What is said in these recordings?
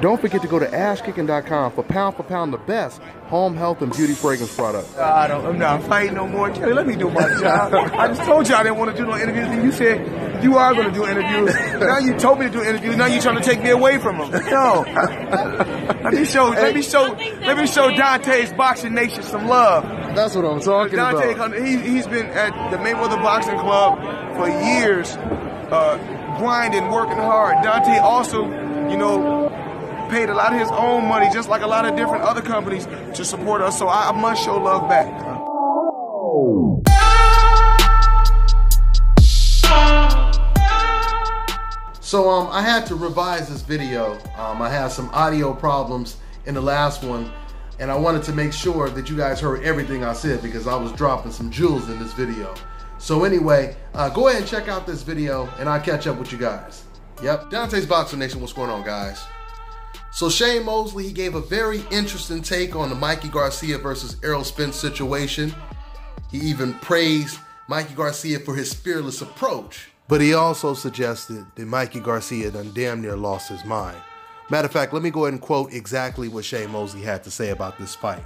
Don't forget to go to ashkicking.com for pound for pound the best home health and beauty fragrance products. I don't, I'm not fighting no more. Kelly, let me do my job. I just told you I didn't want to do no interviews, and you said you are going to do interviews. Now you told me to do interviews. Now you're trying to take me away from them. No. let me show. Let me show. Let me show Dontae's Boxing Nation some love. That's what I'm talking Dontae, about. he, he's been at the Mayweather Boxing Club for years, uh, grinding, working hard. Dontae also, you know, paid a lot of his own money, just like a lot of different other companies, to support us. So I, must show love back. So um, I had to revise this video. Um, I had some audio problems in the last one, and I wanted to make sure that you guys heard everything I said because I was dropping some jewels in this video. So anyway, uh, go ahead and check out this video, and I'll catch up with you guys. Yep, Dontae's Boxing Nation, what's going on, guys? So Shane Mosley, he gave a very interesting take on the Mikey Garcia versus Errol Spence situation. He even praised Mikey Garcia for his fearless approach. But he also suggested that Mikey Garcia done damn near lost his mind. Matter of fact, let me go ahead and quote exactly what Shane Mosley had to say about this fight.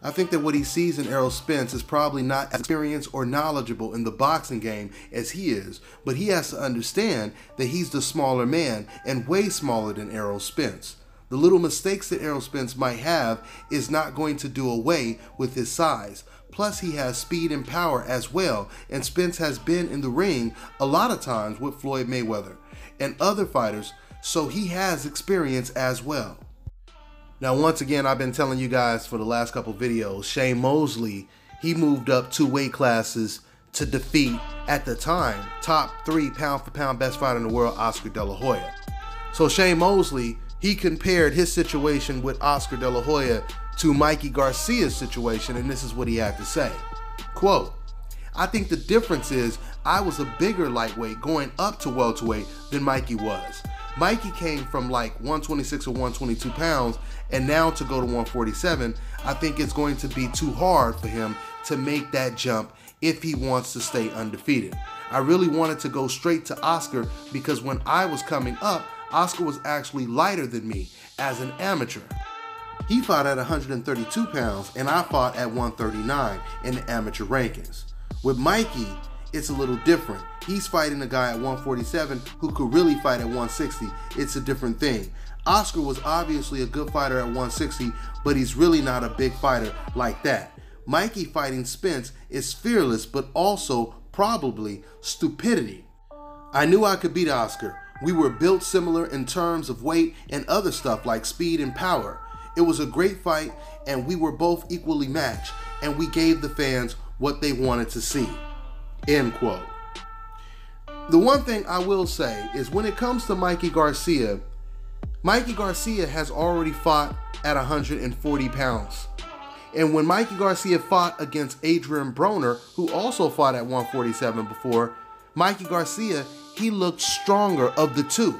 I think that what he sees in Errol Spence is probably not as experienced or knowledgeable in the boxing game as he is, but he has to understand that he's the smaller man and way smaller than Errol Spence. The little mistakes that Errol Spence might have is not going to do away with his size. Plus, he has speed and power as well, and Spence has been in the ring a lot of times with Floyd Mayweather and other fighters, so he has experience as well. Now, once again, I've been telling you guys for the last couple videos, Shane Mosley, he moved up two weight classes to defeat, at the time, top three pound for pound best fighter in the world, Oscar De La Hoya. So Shane Mosley, he compared his situation with Oscar De La Hoya to Mikey Garcia's situation, and this is what he had to say. Quote, I think the difference is I was a bigger lightweight going up to welterweight than Mikey was. Mikey came from like 126 or 122 pounds, and now to go to 147, I think it's going to be too hard for him to make that jump if he wants to stay undefeated. I really wanted to go straight to Oscar because when I was coming up, Oscar was actually lighter than me as an amateur. He fought at 132 pounds and I fought at 139 in the amateur rankings. With Mikey, it's a little different. He's fighting a guy at 147 who could really fight at 160. It's a different thing. Oscar was obviously a good fighter at 160, but he's really not a big fighter like that. Mikey fighting Spence is fearless, but also probably stupidity. I knew I could beat Oscar. We were built similar in terms of weight and other stuff like speed and power. It was a great fight, and we were both equally matched, and we gave the fans what they wanted to see. End quote. The one thing I will say is when it comes to Mikey Garcia, Mikey Garcia has already fought at 140 pounds. And when Mikey Garcia fought against Adrien Broner, who also fought at 147 before, Mikey Garcia, he looked stronger of the two.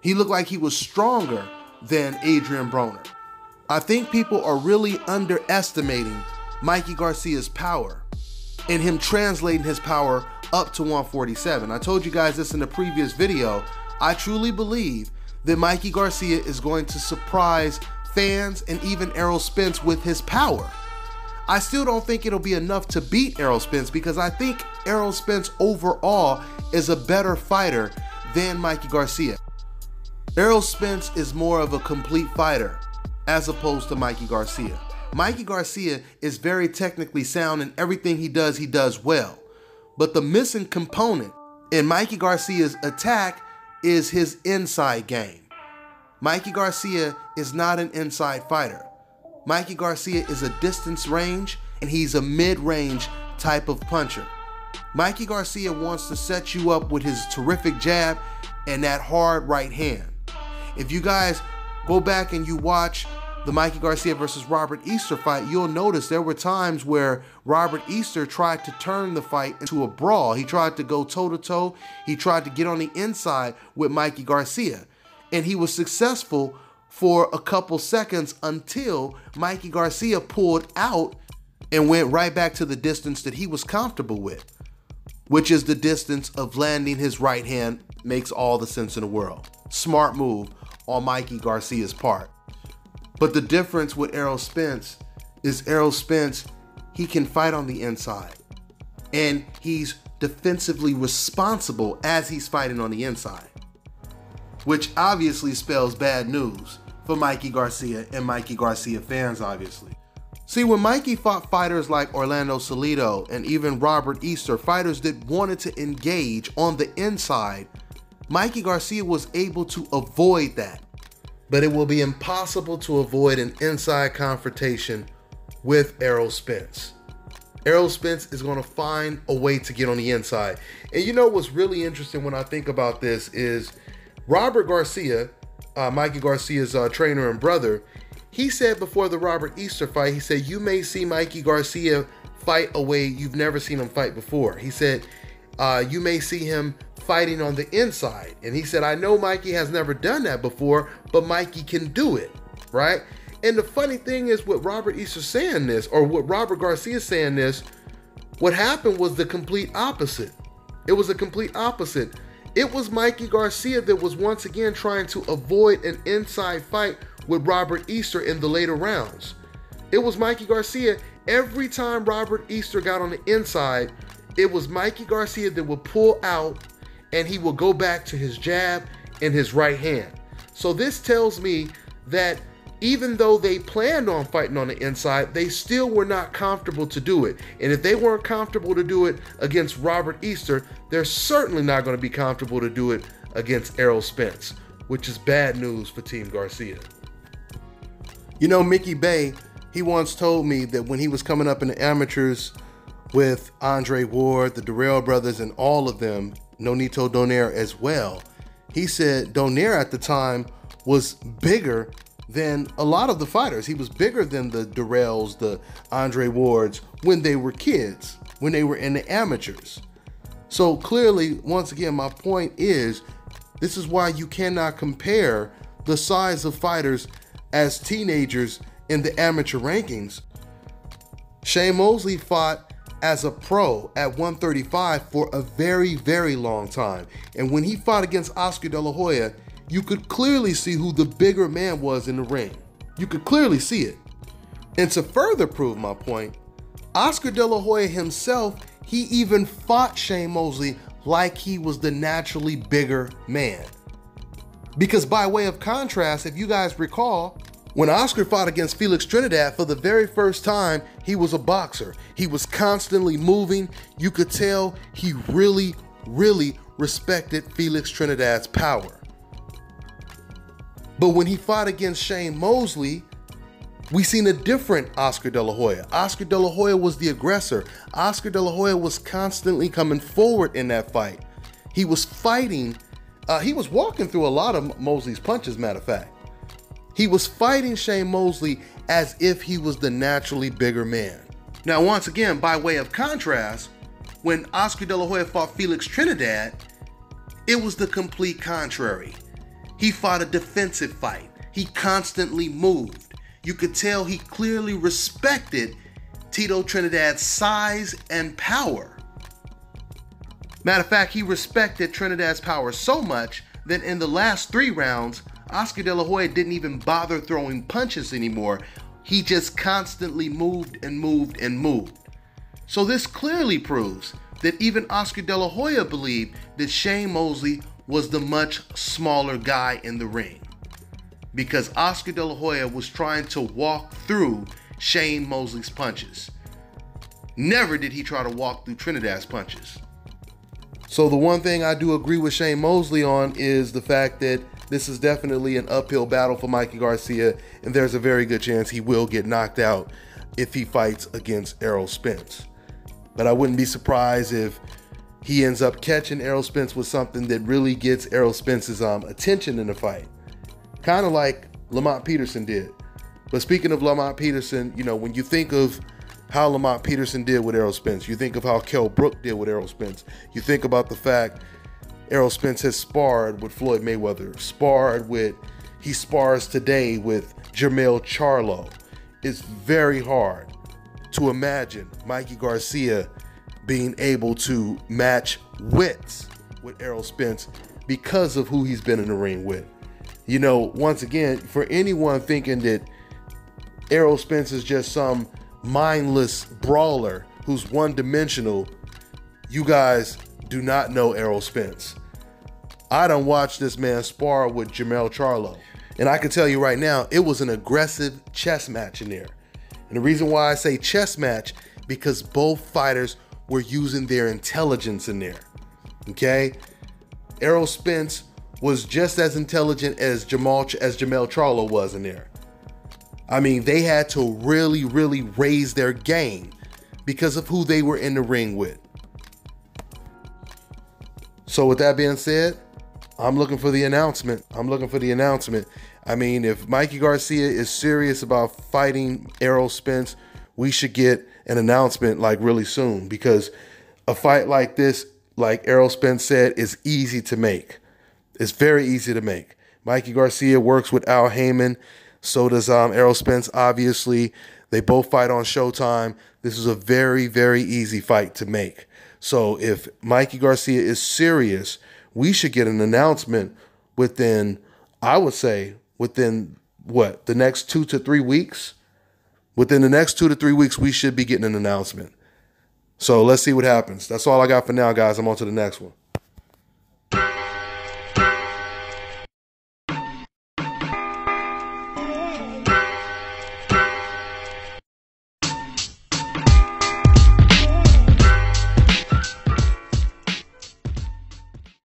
He looked like he was stronger than Adrien Broner. I think people are really underestimating Mikey Garcia's power and him translating his power up to 147. I told you guys this in the previous video. I truly believe that Mikey Garcia is going to surprise fans and even Errol Spence with his power. I still don't think it'll be enough to beat Errol Spence because I think Errol Spence overall is a better fighter than Mikey Garcia. Errol Spence is more of a complete fighter as opposed to Mikey Garcia. Mikey Garcia is very technically sound and everything he does, he does well. But the missing component in Mikey Garcia's attack is his inside game. Mikey Garcia is not an inside fighter. Mikey Garcia is a distance range and he's a mid range type of puncher. Mikey Garcia wants to set you up with his terrific jab and that hard right hand. If you guys go back and you watch the Mikey Garcia versus Robert Easter fight, you'll notice there were times where Robert Easter tried to turn the fight into a brawl. He tried to go toe to toe, he tried to get on the inside with Mikey Garcia, and he was successful for a couple seconds until Mikey Garcia pulled out and went right back to the distance that he was comfortable with, which is the distance of landing his right hand makes all the sense in the world. Smart move on Mikey Garcia's part. But the difference with Errol Spence is Errol Spence, he can fight on the inside. And he's defensively responsible as he's fighting on the inside. Which obviously spells bad news for Mikey Garcia and Mikey Garcia fans, obviously. See, when Mikey fought fighters like Orlando Salido and even Robert Easter, fighters that wanted to engage on the inside, Mikey Garcia was able to avoid that. But it will be impossible to avoid an inside confrontation with Errol Spence. Errol Spence is going to find a way to get on the inside. And you know what's really interesting when I think about this is Robert Garcia, uh, Mikey Garcia's uh, trainer and brother, he said before the Robert Easter fight, he said, You may see Mikey Garcia fight a way you've never seen him fight before. He said, uh, You may see him fighting on the inside. And he said, I know Mikey has never done that before, but Mikey can do it, right? And the funny thing is, what Robert Easter saying this, or what Robert Garcia saying this, what happened was the complete opposite. It was a complete opposite. It was Mikey Garcia that was once again trying to avoid an inside fight with Robert Easter in the later rounds. It was Mikey Garcia. Every time Robert Easter got on the inside, it was Mikey Garcia that would pull out and he will go back to his jab and his right hand. So this tells me that even though they planned on fighting on the inside, they still were not comfortable to do it. And if they weren't comfortable to do it against Robert Easter, they're certainly not going to be comfortable to do it against Errol Spence, which is bad news for Team Garcia. You know, Mickey Bey, he once told me that when he was coming up in the amateurs with Andre Ward, the Dirrell brothers, and all of them, Nonito Donaire as well. He said Donaire at the time was bigger than a lot of the fighters. He was bigger than the Dirrells, the Andre Wards when they were kids, when they were in the amateurs. So clearly, once again, my point is this is why you cannot compare the size of fighters as teenagers in the amateur rankings. Shane Mosley fought as a pro at 135 for a very, very long time. And when he fought against Oscar De La Hoya, you could clearly see who the bigger man was in the ring. You could clearly see it. And to further prove my point, Oscar De La Hoya himself, he even fought Shane Mosley like he was the naturally bigger man. Because by way of contrast, if you guys recall, when Oscar fought against Felix Trinidad for the very first time, he was a boxer. He was constantly moving. You could tell he really, really respected Felix Trinidad's power. But when he fought against Shane Mosley, we seen a different Oscar De La Hoya. Oscar De La Hoya was the aggressor. Oscar De La Hoya was constantly coming forward in that fight. He was fighting. Uh, he was walking through a lot of Mosley's punches, matter of fact. He was fighting Shane Mosley as if he was the naturally bigger man. Now, once again, by way of contrast, when Oscar De La Hoya fought Felix Trinidad, it was the complete contrary. He fought a defensive fight. He constantly moved. You could tell he clearly respected Tito Trinidad's size and power. Matter of fact, he respected Trinidad's power so much that in the last three rounds, Oscar De La Hoya didn't even bother throwing punches anymore. He just constantly moved and moved and moved. So this clearly proves that even Oscar De La Hoya believed that Shane Mosley was the much smaller guy in the ring. Because Oscar De La Hoya was trying to walk through Shane Mosley's punches. Never did he try to walk through Trinidad's punches. So the one thing I do agree with Shane Mosley on is the fact that this is definitely an uphill battle for Mikey Garcia, and there's a very good chance he will get knocked out if he fights against Errol Spence. But I wouldn't be surprised if he ends up catching Errol Spence with something that really gets Errol Spence's um, attention in the fight. Kind of like Lamont Peterson did. But speaking of Lamont Peterson, you know, when you think of how Lamont Peterson did with Errol Spence, you think of how Kell Brook did with Errol Spence, you think about the fact Errol Spence has sparred with Floyd Mayweather, sparred with, he spars today with Jermell Charlo. It's very hard to imagine Mikey Garcia being able to match wits with Errol Spence because of who he's been in the ring with. you know, once again, for anyone thinking that Errol Spence is just some mindless brawler who's one dimensional, you guys do not know Errol Spence. I don't watch this man spar with Jermell Charlo. And I can tell you right now, it was an aggressive chess match in there. And the reason why I say chess match, because both fighters were using their intelligence in there. Okay? Errol Spence was just as intelligent as Jamal as Jermell Charlo was in there. I mean, they had to really, really raise their game because of who they were in the ring with. So, with that being said, I'm looking for the announcement. I'm looking for the announcement. I mean, if Mikey Garcia is serious about fighting Errol Spence, we should get an announcement like really soon because a fight like this, like Errol Spence said, is easy to make. It's very easy to make. Mikey Garcia works with Al Haymon. So does um, Errol Spence, obviously. They both fight on Showtime. This is a very, very easy fight to make. So if Mikey Garcia is serious, we should get an announcement within, I would say, within what, the next two to three weeks? Within the next two to three weeks, we should be getting an announcement. So let's see what happens. That's all I got for now, guys. I'm on to the next one.